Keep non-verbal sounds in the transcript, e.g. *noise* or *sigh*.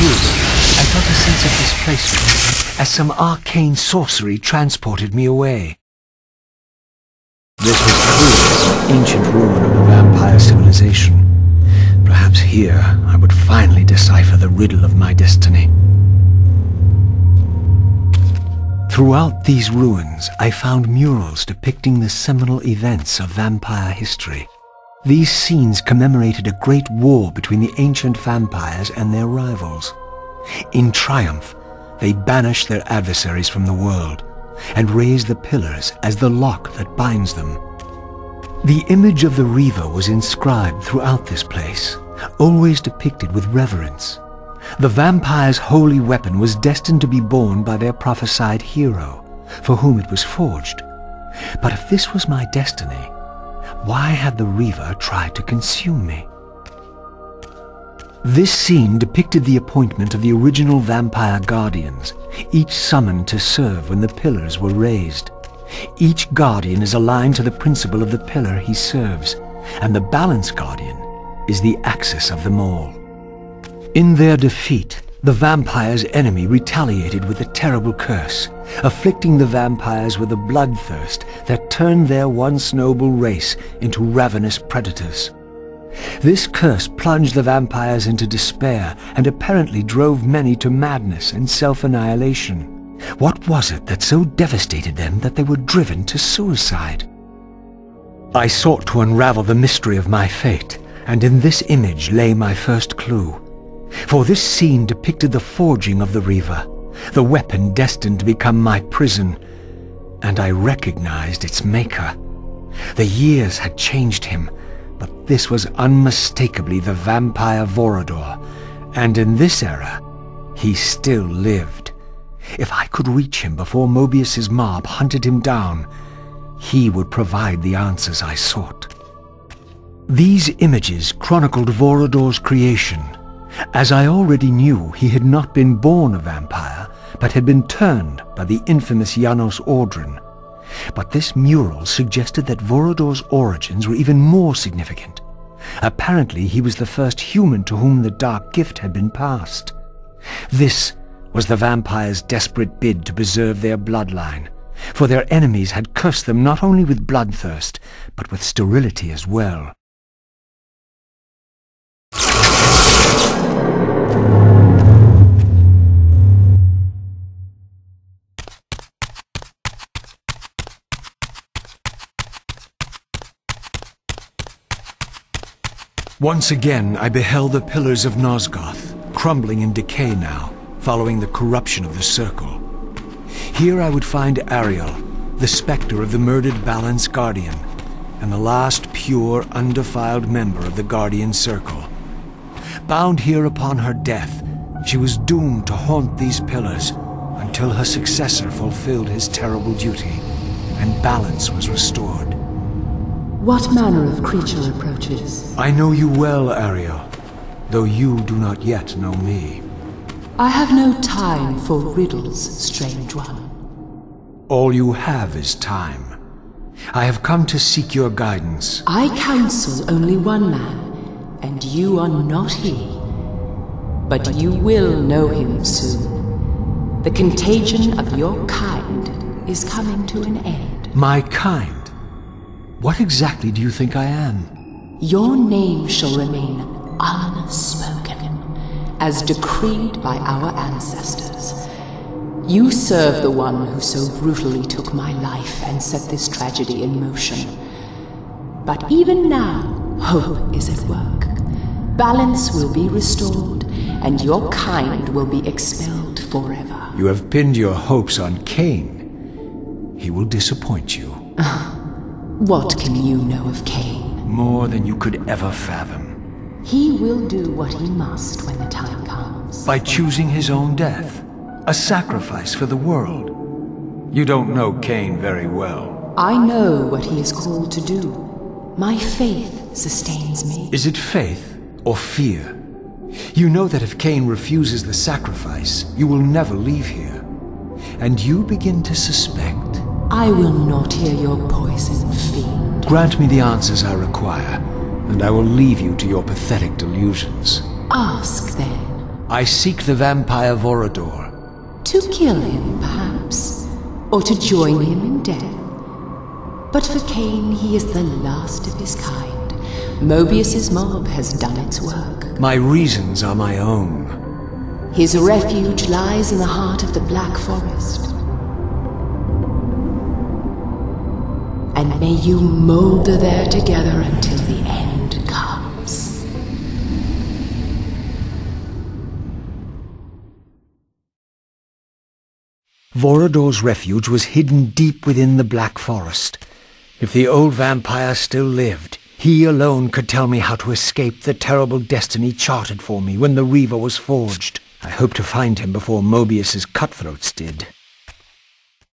too, I felt a sense of displacement as some arcane sorcery transported me away. This was truly some ancient ruin of a vampire civilization. Perhaps here I would finally decipher the riddle of my destiny. Throughout these ruins, I found murals depicting the seminal events of vampire history. These scenes commemorated a great war between the ancient vampires and their rivals. In triumph, they banished their adversaries from the world and raised the pillars as the lock that binds them. The image of the Reaver was inscribed throughout this place, always depicted with reverence. The vampire's holy weapon was destined to be borne by their prophesied hero, for whom it was forged. But if this was my destiny, why had the Reaver tried to consume me? This scene depicted the appointment of the original vampire guardians, each summoned to serve when the pillars were raised. Each guardian is aligned to the principle of the pillar he serves, and the balance guardian is the axis of them all. In their defeat, the vampire's enemy retaliated with a terrible curse, afflicting the vampires with a bloodthirst that turned their once noble race into ravenous predators. This curse plunged the vampires into despair and apparently drove many to madness and self-annihilation. What was it that so devastated them that they were driven to suicide? I sought to unravel the mystery of my fate, and in this image lay my first clue. For this scene depicted the forging of the Reaver, the weapon destined to become my prison, and I recognized its maker. The years had changed him, but this was unmistakably the vampire Vorador, and in this era, he still lived. If I could reach him before Moebius's mob hunted him down, he would provide the answers I sought. These images chronicled Vorador's creation, as I already knew, he had not been born a vampire, but had been turned by the infamous Janos Audron. But this mural suggested that Vorador's origins were even more significant. Apparently, he was the first human to whom the dark gift had been passed. This was the vampires' desperate bid to preserve their bloodline, for their enemies had cursed them not only with bloodthirst, but with sterility as well. Once again, I beheld the pillars of Nosgoth, crumbling in decay now, following the corruption of the Circle. Here I would find Ariel, the specter of the murdered Balance Guardian, and the last pure, undefiled member of the Guardian Circle. Bound here upon her death, she was doomed to haunt these pillars until her successor fulfilled his terrible duty, and balance was restored. What manner of creature approaches? I know you well, Ariel, though you do not yet know me. I have no time for riddles, strange one. All you have is time. I have come to seek your guidance. I counsel only one man, and you are not he. But you will know him soon. The contagion of your kind is coming to an end. My kind? What exactly do you think I am? Your name shall remain unspoken, as decreed by our ancestors. You serve the one who so brutally took my life and set this tragedy in motion. But even now, hope is at work. Balance will be restored, and your kind will be expelled forever. You have pinned your hopes on Kain. He will disappoint you. *laughs* What can you know of Kain? More than you could ever fathom. He will do what he must when the time comes. By choosing his own death. A sacrifice for the world. You don't know Kain very well. I know what he is called to do. My faith sustains me. Is it faith or fear? You know that if Kain refuses the sacrifice, you will never leave here. And you begin to suspect I will not hear your poison, fiend. Grant me the answers I require, and I will leave you to your pathetic delusions. Ask, then. I seek the vampire Vorador. To kill him, perhaps, or to join him in death. But for Kain, he is the last of his kind. Moebius's mob has done its work. My reasons are my own. His refuge lies in the heart of the Black Forest. And may you molder there together until the end comes. Vorador's refuge was hidden deep within the Black Forest. If the old vampire still lived, he alone could tell me how to escape the terrible destiny charted for me when the Reaver was forged. I hope to find him before Moebius's cutthroats did.